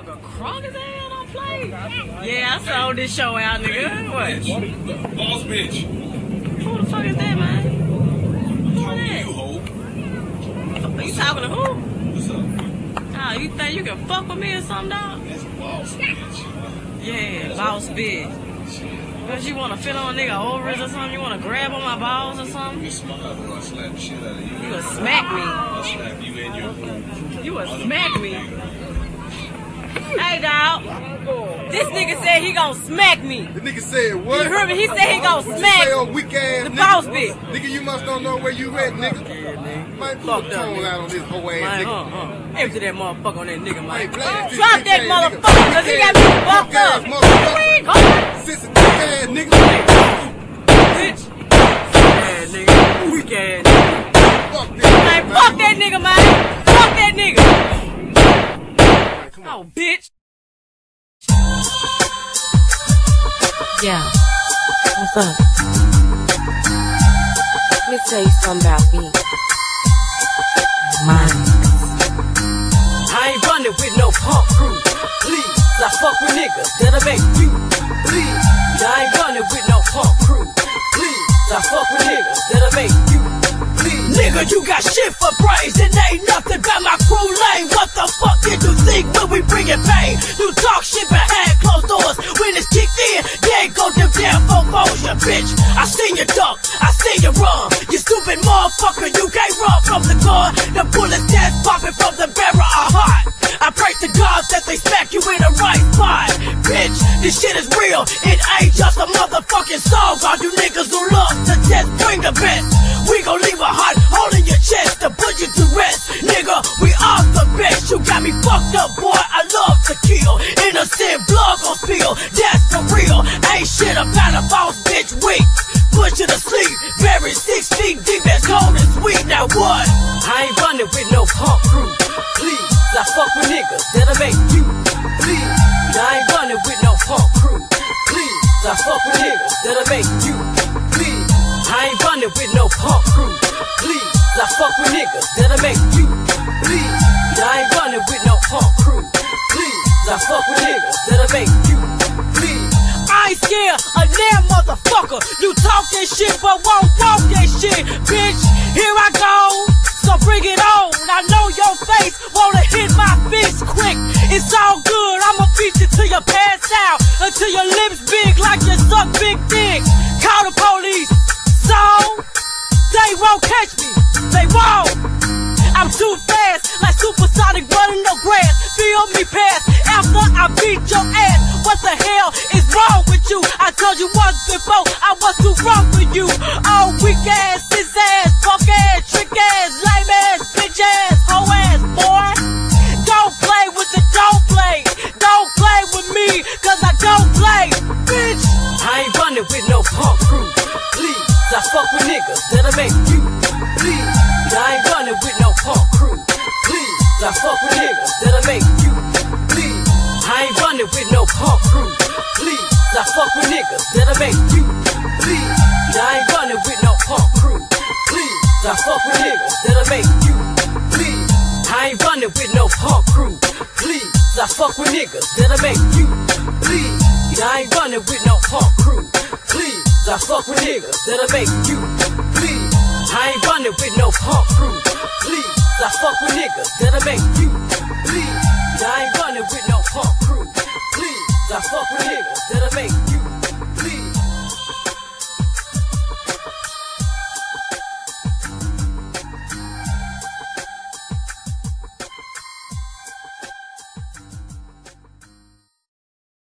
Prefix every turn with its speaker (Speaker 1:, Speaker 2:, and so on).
Speaker 1: Motherfucker crunk his ass don't play. Yeah, I sold this show out, nigga. What?
Speaker 2: Boss bitch.
Speaker 1: Who the fuck is that, man? Who is
Speaker 2: you, hoe?
Speaker 1: that? You talking to who?
Speaker 2: What's up?
Speaker 1: Oh, you think you can fuck with me or something, dog?
Speaker 2: That's boss bitch.
Speaker 1: Yeah, boss bitch. Cause you wanna fit on a nigga ovaries or something? You wanna grab on my balls or something?
Speaker 2: You smile when I slap the shit out of you.
Speaker 1: You would smack me.
Speaker 2: I'll slap you and your.
Speaker 1: You would smack me. Hey, dog. This nigga said he gonna smack me.
Speaker 3: The nigga said what?
Speaker 1: You heard me? He said he gonna
Speaker 3: What
Speaker 1: smack
Speaker 3: you say weak ass
Speaker 1: the
Speaker 3: nigga?
Speaker 1: boss bitch.
Speaker 3: Nigga, you must don't know where you at, nigga. Man, put
Speaker 1: Fucked
Speaker 3: the
Speaker 1: up,
Speaker 3: tone out on this whole ass
Speaker 1: Man,
Speaker 3: nigga.
Speaker 1: uh, uh. Empty that motherfucker on that nigga, man.
Speaker 3: Hey, blast this
Speaker 1: Drop
Speaker 3: bitch
Speaker 1: that
Speaker 3: ass
Speaker 1: motherfucker,
Speaker 3: nigga.
Speaker 1: cause he got me
Speaker 3: Bitch
Speaker 1: fucked
Speaker 3: ass
Speaker 1: up.
Speaker 3: motherfucker.
Speaker 1: Weak, huh?
Speaker 3: Sissy dick ass nigga.
Speaker 1: Bitch. Yeah, nigga. Weak ass nigga.
Speaker 3: Fuck this.
Speaker 1: Man, fuck that nigga, man. Fuck that nigga.
Speaker 3: Come on.
Speaker 1: Oh, bitch.
Speaker 4: Yeah. What's up? Let me tell you something about me. Mine.
Speaker 1: I ain't running with no punk crew. Please, I fuck with niggas that'll make you. Please, I ain't running with no punk crew. Please, I fuck with niggas that'll make you. Please, nigga, you got shit for praise. It ain't nothing but my crew seen you duck, I seen you run. You stupid motherfucker, you can't run from the gun. The bullets that's popping from the barrel are hot. I pray to God that they smack you in the right spot. Bitch, this shit is real. It ain't just a motherfucking song. All you niggas who love to just bring the best. We gon' leave a hot hole in your chest to put you to rest. Nigga, we are the best. You got me fucked up, boy. I love to kill. Innocent blood gon' spill. That's for real. Ain't shit about a boss bitch weak. Feet deep as cold as sweet. Now what? I ain't running with no punk crew. Please, I fuck with niggas that'll make you. Please, I ain't running with no punk crew. Please, I fuck with niggas that'll make you. Please, I ain't running with no punk crew. Please, I fuck with niggas that'll make you. Please, I ain't running with no punk crew. Please, I fuck with niggas that'll make you. Please, I ain't scared motherfucker. You talk that shit but won't walk that shit, bitch. Here I go. So bring it on. I know your face wanna hit my fist quick. It's all good. I'ma beat you till you pass out. Until your lips big like you suck big dick. Call the police. So they won't catch me. They won't. I'm too fast, supersonic running no grass. Feel me pass after I beat your ass. What the hell is wrong with you? I told you once before I was too wrong for you. Oh, weak ass, sis ass, fuck ass, trick ass, lame ass, bitch ass, hoe ass, boy. Don't play with the don't play. Don't play with me, cause I don't play, bitch. I ain't running with no punk crew. Please, I fuck with niggas that'll make you. Please, I ain't running with no punk crew. I fuck with niggas that'll make you. Please, I ain't running with no punk crew. Please, I fuck with niggas that'll make you. Please, I ain't running with no punk crew. Please, I fuck with niggas that'll make you. Please, I ain't running with no punk crew. Please, I fuck with niggas that'll make you. Please, I ain't running with no punk crew. Please, I fuck with niggas that'll make you. Please, I ain't running with no punk fuck with niggas that'll make you. Please, I ain't running with no punk crew. Please, I fuck with niggas that'll make you.